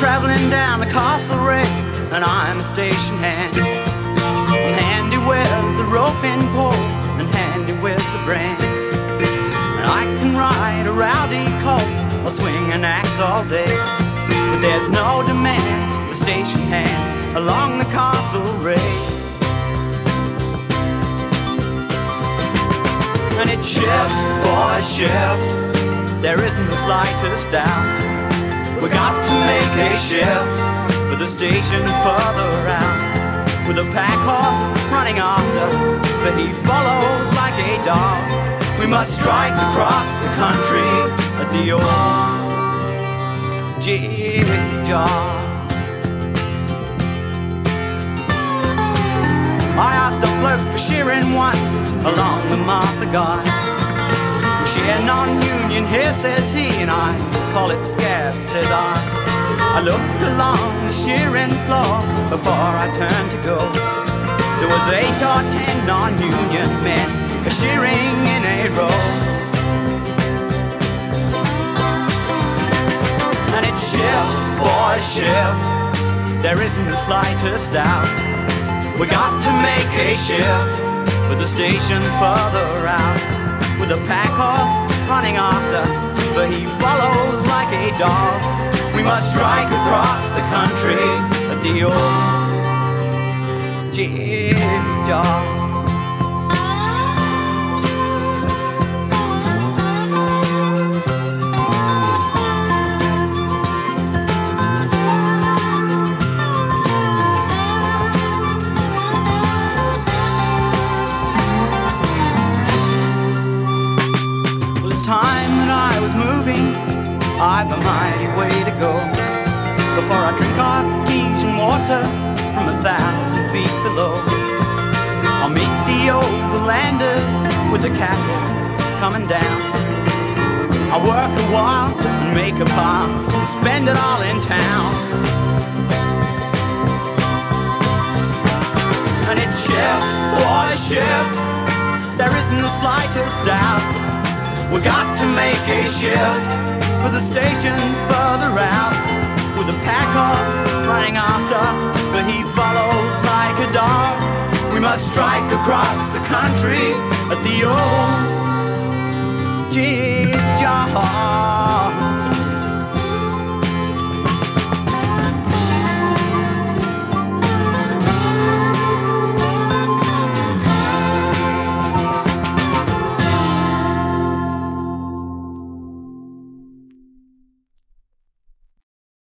coming down the Castlereagh, and I'm a station hand. I'm handy with the rope and pole, and handy with the brand. And I can ride a rowdy colt, or swing an axe all day. But there's no demand for station hands along the castle Castlereagh. And it's shift, boy, shift. There isn't the slightest doubt. We got to make a shift for the station further out. With a pack horse running after, but he follows like a dog. We must strike across the country at the old jig-jaw. I asked a bloke for shearing once along the Marthaguy. Shearing on Union here, says he, and I call it scab, said I. I looked along the shearing floor before I turned to go. There was eight or ten non-union men shearing in a row. And it's shift, boys, shift. There isn't the slightest doubt. We got to make a shift for the stations further out with a pack horse running after, but he follows like a dog. We must strike across the country I've a mighty way to go before I drink artesian water from a thousand feet below. I'll meet the overlanders with the cattle coming down. I'll work a while and make a pile and spend it all in town. And it's shift, boy, shift. There isn't the slightest doubt. We got to make a shift for the stations further out with a pack horse running after, but he follows like a dog. We must strike across the country at the old